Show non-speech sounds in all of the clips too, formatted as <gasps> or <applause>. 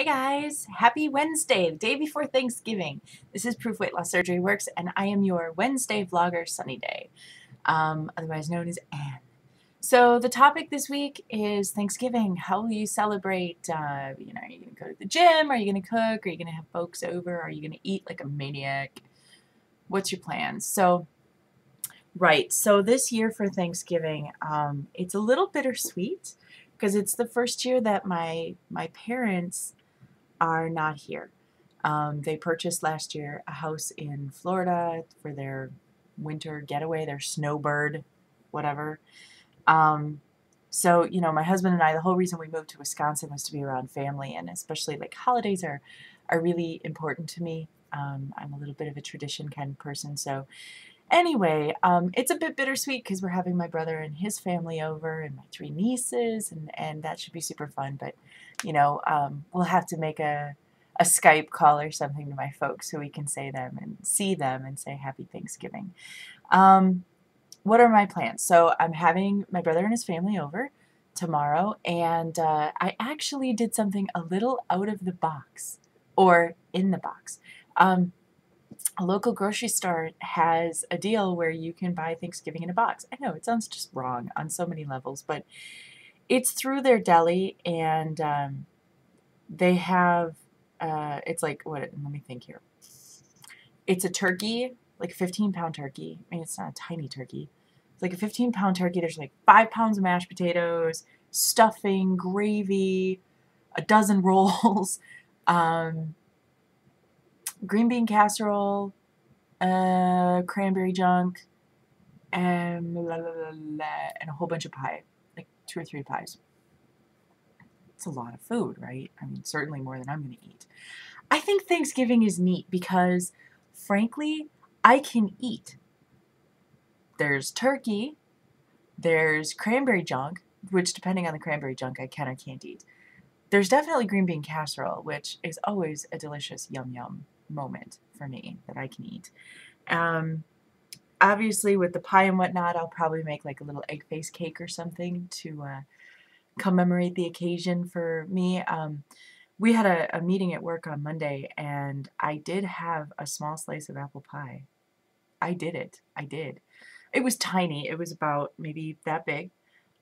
Hey guys, happy Wednesday, the day before Thanksgiving. This is Proof Weight Loss Surgery Works, and I am your Wednesday vlogger, Sunnedae, um, otherwise known as Anne. So the topic this week is Thanksgiving. How will you celebrate? Uh, you know, are you going to go to the gym? Are you going to cook? Are you going to have folks over? Are you going to eat like a maniac? What's your plans? So, right. So this year for Thanksgiving, um, it's a little bittersweet because it's the first year that my my parents are not here. Um, they purchased last year a house in Florida for their winter getaway, their snowbird, whatever. Um, so, you know, my husband and I, the whole reason we moved to Wisconsin was to be around family, and especially like holidays are, are really important to me. Um, I'm a little bit of a tradition kind of person, so anyway, um, it's a bit bittersweet because we're having my brother and his family over, and my three nieces, and and that should be super fun. But you know, um, we'll have to make a, a Skype call or something to my folks so we can say them and see them and say Happy Thanksgiving. Um, what are my plans? So I'm having my brother and his family over tomorrow, and uh, I actually did something a little out of the box or in the box. Um, a local grocery store has a deal where you can buy Thanksgiving in a box. I know it sounds just wrong on so many levels, but it's through their deli, and um, they have uh, it's like what? Let me think here. It's a turkey, like a 15 pound turkey. I mean, it's not a tiny turkey. It's like a 15 pound turkey. There's like five pounds of mashed potatoes, stuffing, gravy, a dozen <laughs> rolls, um, green bean casserole, uh, cranberry junk, and, la, la, la, and a whole bunch of pie two or three pies. It's a lot of food, right? I mean, certainly more than I'm going to eat. I think Thanksgiving is neat because, frankly, I can eat. There's turkey, there's cranberry junk, which, depending on the cranberry junk, I can or can't eat. There's definitely green bean casserole, which is always a delicious yum yum moment for me that I can eat. Um, obviously with the pie and whatnot, I'll probably make like a little egg face cake or something to uh, commemorate the occasion for me. Um, we had a, a, meeting at work on Monday, and I did have a small slice of apple pie. I did it. I did. It was tiny. It was about maybe that big,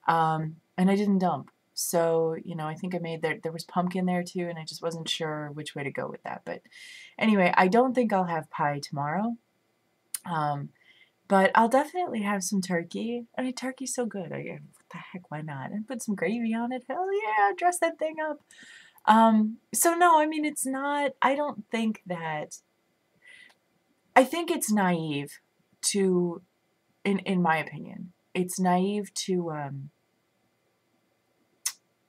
um, and I didn't dump. So, you know, I think I made there, there was pumpkin there too, and I just wasn't sure which way to go with that. But anyway, I don't think I'll have pie tomorrow. Um, but I'll definitely have some turkey. I mean, turkey's so good. I, what the heck, why not? And put some gravy on it. Hell yeah, dress that thing up. Um, so no, I mean, it's not, I don't think that, I think it's naive to, in, in my opinion, it's naive to um,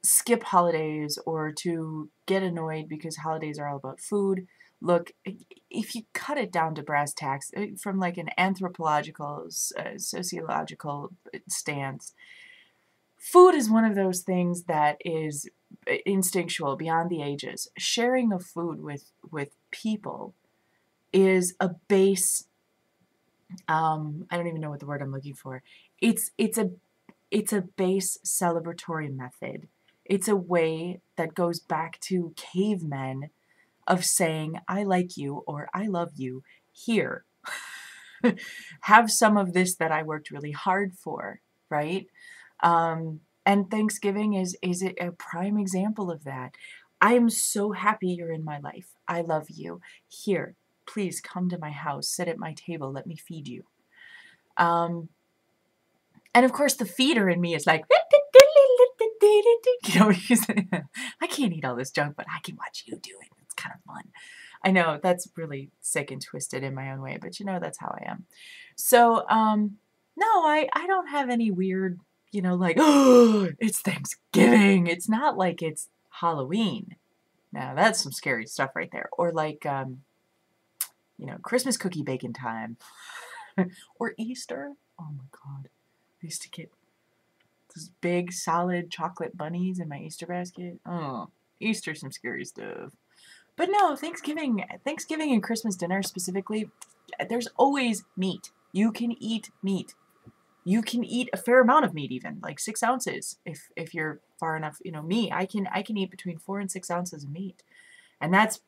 skip holidays or to get annoyed because holidays are all about food look, if you cut it down to brass tacks, uh, from like an anthropological, uh, sociological uh, stance, food is one of those things that is uh, instinctual beyond the ages. Sharing of food with with people is a base. Um, I don't even know what the word I'm looking for. It's it's a it's a base celebratory method. It's a way that goes back to cavemen of saying, I like you or I love you here. <laughs> Have some of this that I worked really hard for, right? Um, and Thanksgiving is, is a prime example of that. I am so happy you're in my life. I love you. Here, please come to my house, sit at my table, let me feed you. Um, and of course, the feeder in me is like, you know, <laughs> I can't eat all this junk, but I can watch you do it kind of fun. I know that's really sick and twisted in my own way, but you know that's how I am. So, um, no, I, I don't have any weird, you know, like, oh, <gasps> it's Thanksgiving. It's not like it's Halloween. Now, that's some scary stuff right there. Or like, um, you know, Christmas cookie bacon time. <laughs> or Easter. Oh my God. I used to get those big, solid chocolate bunnies in my Easter basket. Oh, Easter, some scary stuff. But no, Thanksgiving, Thanksgiving and Christmas dinner specifically, there's always meat. You can eat meat. You can eat a fair amount of meat, even like six ounces, if if you're far enough, you know, me, I can I can eat between four and six ounces of meat. And that's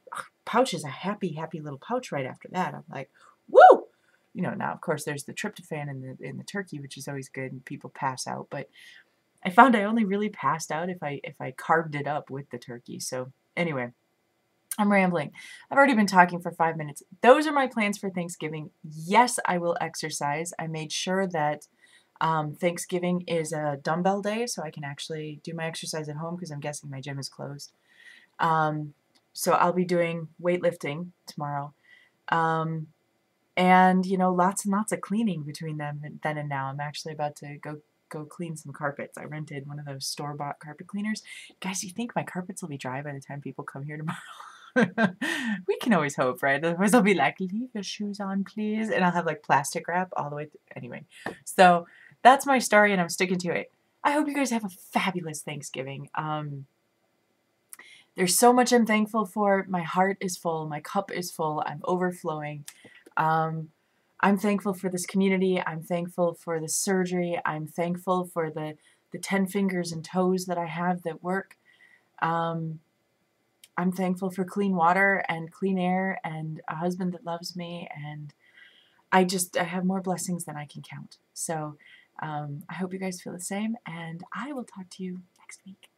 pouch is a happy, happy little pouch right after that. I'm like, woo! You know, now of course there's the tryptophan in the in the turkey, which is always good and people pass out, but I found I only really passed out if I if I carved it up with the turkey. So anyway, I'm rambling. I've already been talking for five minutes. Those are my plans for Thanksgiving. Yes, I will exercise. I made sure that um, Thanksgiving is a dumbbell day, so I can actually do my exercise at home because I'm guessing my gym is closed. Um, so I'll be doing weightlifting tomorrow. Um, and, you know, lots and lots of cleaning between them then and now. I'm actually about to go go clean some carpets. I rented one of those store-bought carpet cleaners. Guys, you think my carpets will be dry by the time people come here <laughs> tomorrow? <laughs> we can always hope, right? Otherwise, I'll be like, leave your shoes on, please. And I'll have like plastic wrap all the way. Anyway, so that's my story, and I'm sticking to it. I hope you guys have a fabulous Thanksgiving. Um, there's so much I'm thankful for. My heart is full. My cup is full. I'm overflowing. Um, I'm thankful for this community. I'm thankful for the surgery. I'm thankful for the, the 10 fingers and toes that I have that work. Um, I'm thankful for clean water and clean air and a husband that loves me. And I just, I have more blessings than I can count. So um, I hope you guys feel the same. And I will talk to you next week.